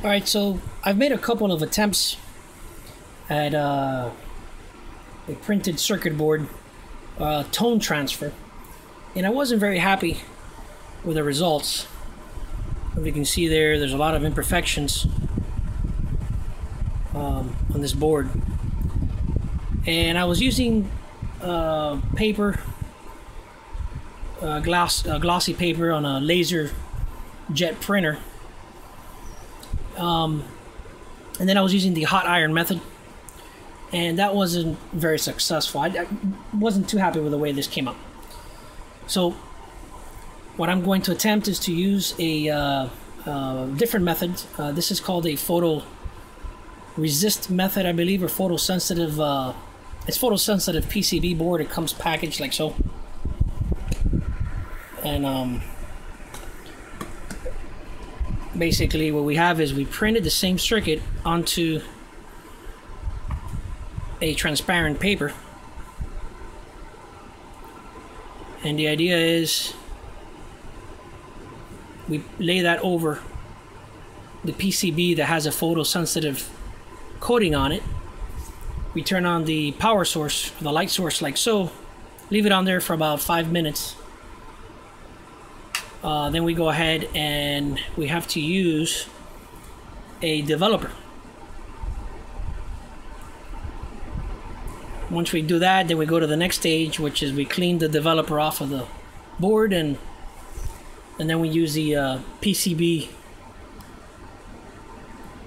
All right, so I've made a couple of attempts at uh, a printed circuit board uh, toner transfer, and I wasn't very happy with the results. As you can see there, there's a lot of imperfections um, on this board, and I was using uh, paper, uh, glass, uh, glossy paper on a laser jet printer um, and then I was using the hot iron method, and that wasn't very successful. I, I wasn't too happy with the way this came out. So, what I'm going to attempt is to use a uh, uh, different method. Uh, this is called a photo resist method, I believe, or photosensitive. Uh, it's photosensitive PCB board. It comes packaged like so, and um, basically what we have is we printed the same circuit onto a transparent paper. And the idea is we lay that over the PCB that has a photosensitive coating on it. We turn on the power source the light source like so leave it on there for about five minutes uh, then we go ahead and we have to use a developer. Once we do that, then we go to the next stage, which is we clean the developer off of the board and and then we use the uh, PCB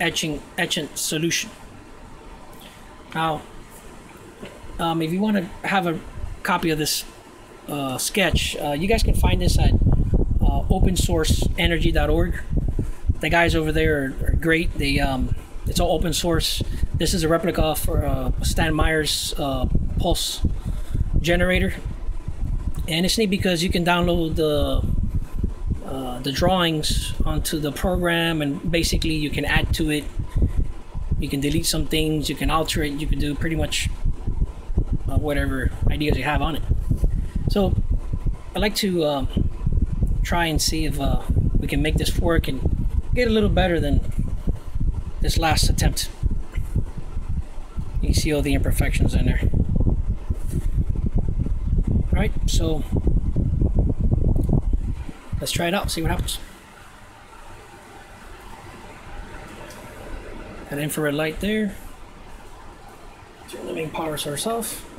etching etchant solution. Now, um, if you want to have a copy of this uh, sketch, uh, you guys can find this at uh, opensourceenergy.org. The guys over there are, are great. They um, it's all open source. This is a replica for uh, Stan Meyer's uh, pulse generator, and it's neat because you can download the uh, the drawings onto the program, and basically you can add to it. You can delete some things. You can alter it. You can do pretty much uh, whatever ideas you have on it. So I like to um, try and see if uh, we can make this work and get a little better than this last attempt. You see all the imperfections in there. Alright, so let's try it out, see what happens. An infrared light there. Turn the main power source off.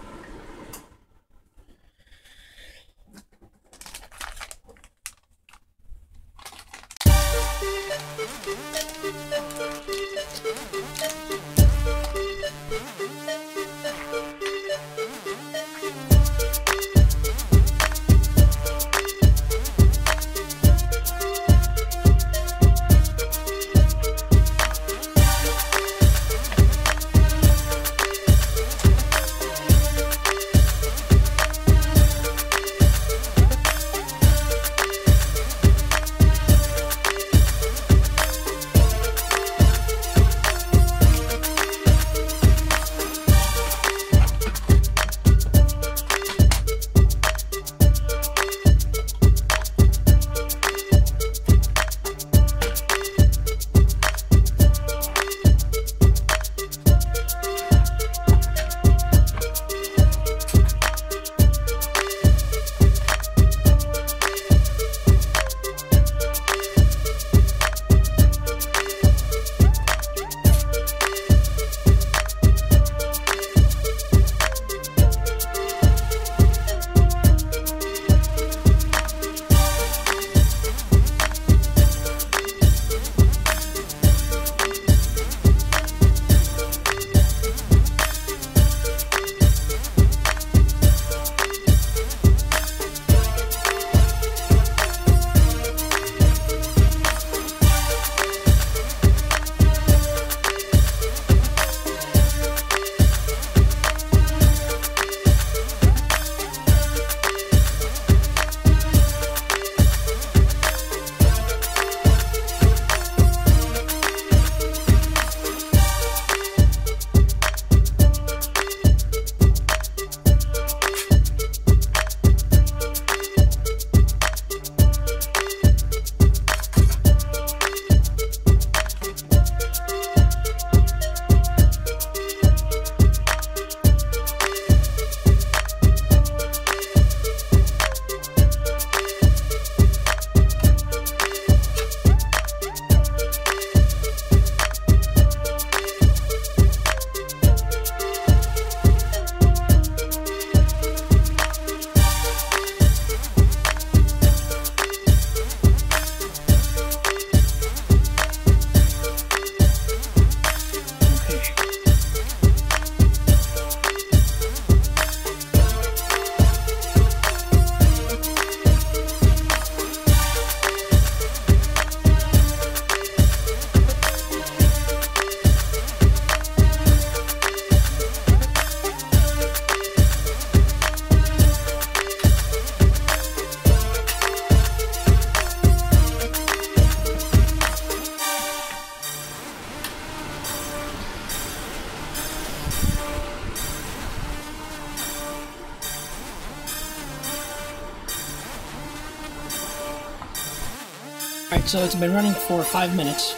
Alright, so it's been running for five minutes.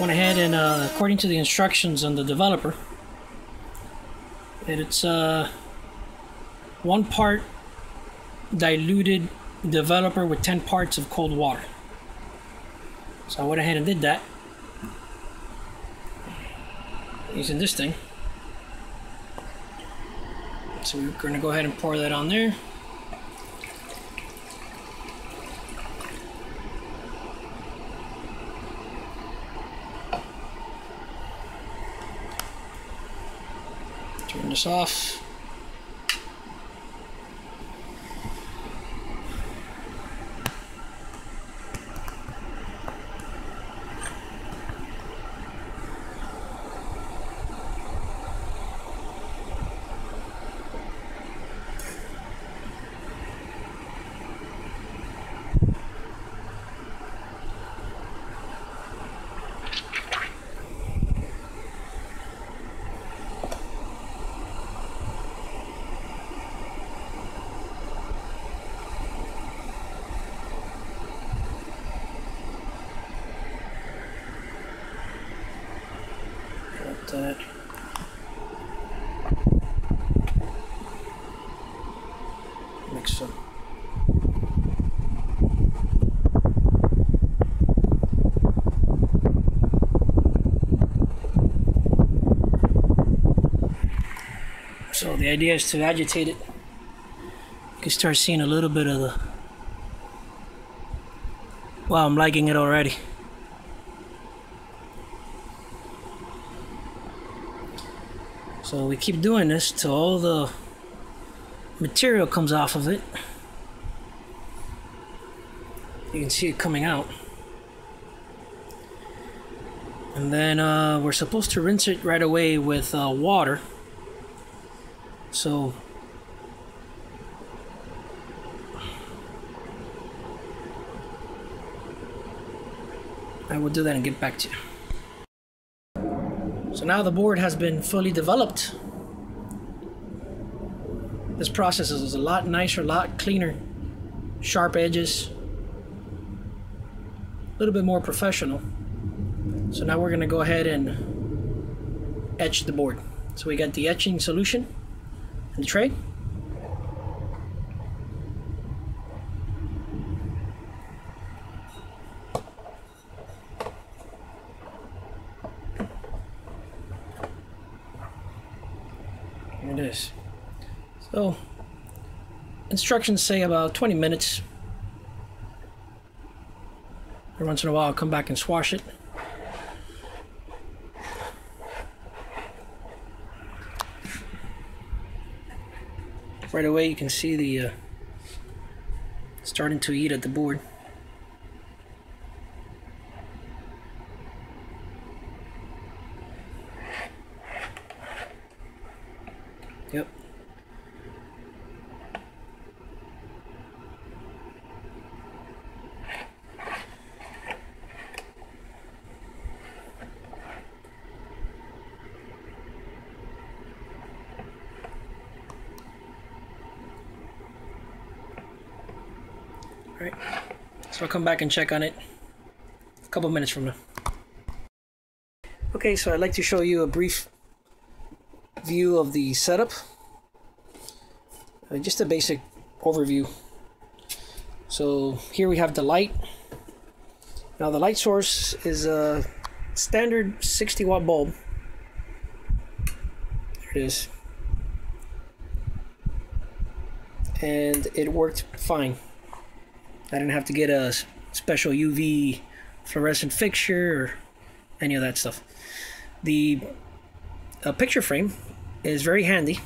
Went ahead and, uh, according to the instructions on the developer, it's uh, one part diluted developer with 10 parts of cold water. So I went ahead and did that using this thing. So we're going to go ahead and pour that on there. Turn this off. Got that. So the idea is to agitate it. You can start seeing a little bit of the. Wow, I'm liking it already. So we keep doing this till all the material comes off of it. You can see it coming out. And then uh, we're supposed to rinse it right away with uh, water. So I will do that and get back to you. So now the board has been fully developed. This process is a lot nicer, a lot cleaner. Sharp edges. A little bit more professional. So now we're going to go ahead and etch the board. So we got the etching solution in the tray. It is. So, instructions say about 20 minutes. Every once in a while, I'll come back and swash it. Right away, you can see the uh, starting to eat at the board. Yep. Right. So I'll come back and check on it a couple minutes from now. Okay, so I'd like to show you a brief view of the setup. Uh, just a basic overview. So here we have the light. Now the light source is a standard 60 watt bulb. There it is. And it worked fine. I didn't have to get a special UV fluorescent fixture or any of that stuff. The uh, picture frame is very handy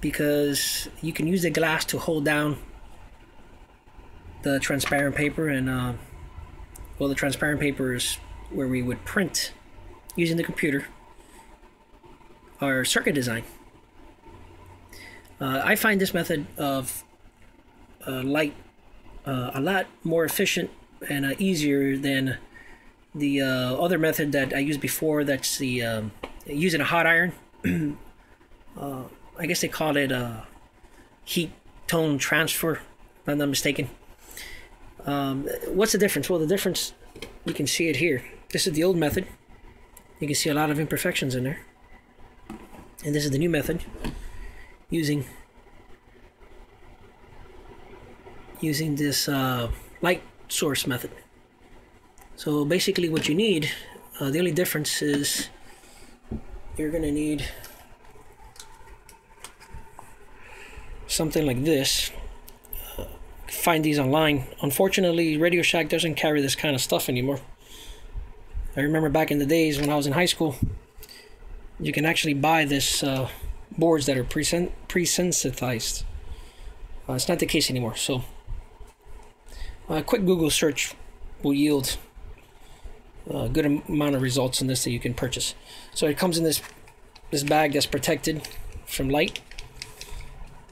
because you can use the glass to hold down the transparent paper and uh, well the transparent paper is where we would print using the computer our circuit design uh, I find this method of uh, light uh, a lot more efficient and uh, easier than the uh, other method that I used before that's the um, using a hot iron uh, I guess they call it uh, heat toner transfer if I'm not mistaken Um, what's the difference? Well, the difference, you can see it here. This is the old method. You can see a lot of imperfections in there. And this is the new method using using this uh, light source method. So basically what you need, uh, the only difference is you're gonna need something like this. Uh, find these online. Unfortunately, Radio Shack doesn't carry this kind of stuff anymore. I remember back in the days when I was in high school, you can actually buy this uh, boards that are pre-sensitized. Uh, it's not the case anymore. So a quick Google search will yield a good amount of results on this that you can purchase. So it comes in this this bag that's protected from light.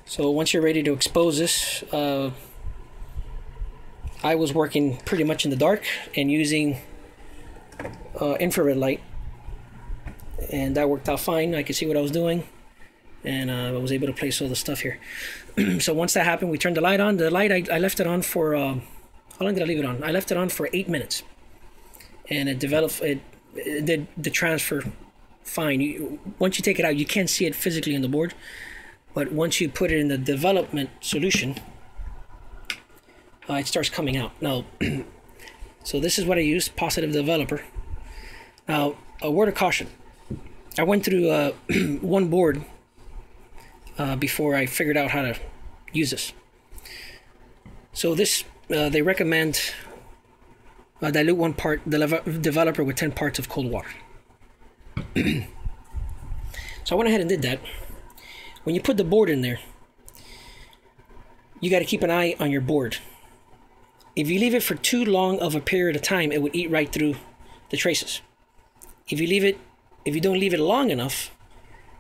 So once you're ready to expose this, uh, I was working pretty much in the dark and using uh, infrared light, and that worked out fine. I could see what I was doing, and uh, I was able to place all the stuff here. so once that happened, we turned the light on. The light I, I left it on for um, how long did I leave it on? I left it on for eight minutes, and it developed. It, it did the transfer fine. You, once you take it out, you can't see it physically on the board, but once you put it in the development solution, uh, it starts coming out. Now, so this is what I use, Positive Developer. Now, a word of caution. I went through uh, one board uh, before I figured out how to use this. So this uh, they recommend uh, dilute one part the developer with 10 parts of cold water. so I went ahead and did that. When you put the board in there, you got to keep an eye on your board. If you leave it for too long of a period of time, it would eat right through the traces. If you leave it, if you don't leave it long enough,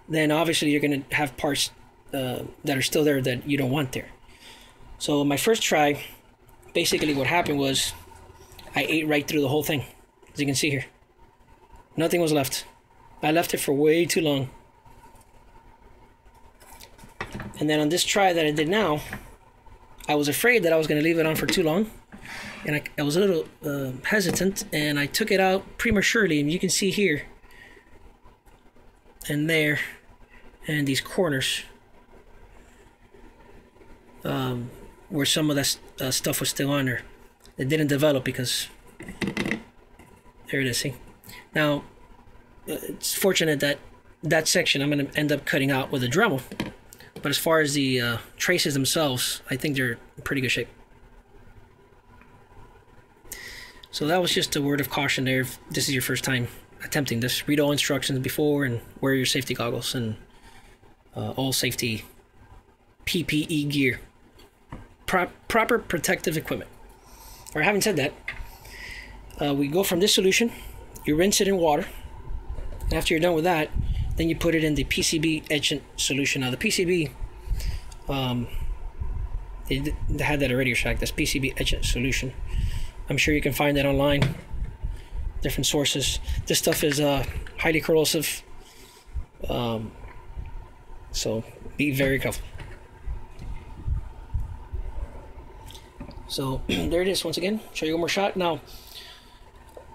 then obviously you're going to have parts uh, that are still there that you don't want there. So my first try, basically what happened was I ate right through the whole thing, as you can see here. Nothing was left. I left it for way too long. And then on this try that I did now, I was afraid that I was going to leave it on for too long. And I, I was a little uh, hesitant and I took it out prematurely. And you can see here and there and these corners um, where some of that uh, stuff was still on there. It didn't develop because there it is. See, now uh, it's fortunate that that section I'm going to end up cutting out with a Dremel. But as far as the uh, traces themselves, I think they're in pretty good shape. So that was just a word of caution there. If this is your first time attempting this, read all instructions before and wear your safety goggles and uh, all safety PPE gear pro proper protective equipment. Or having said that, uh, we go from this solution, you rinse it in water. After you're done with that, then you put it in the PCB etchant solution. Now the PCB, um, they, they had that at Radio Shack. That's PCB etchant solution. I'm sure you can find that online, different sources. This stuff is uh, highly corrosive, um, so be very careful. So there it is once again. Show you one more shot. Now,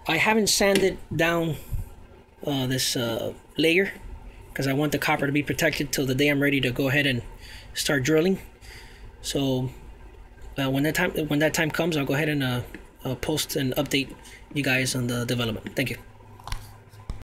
I haven't sanded down uh, this uh, layer because I want the copper to be protected till the day I'm ready to go ahead and start drilling. So uh, when that time when that time comes, I'll go ahead and uh, uh, post and update you guys on the development. Thank you.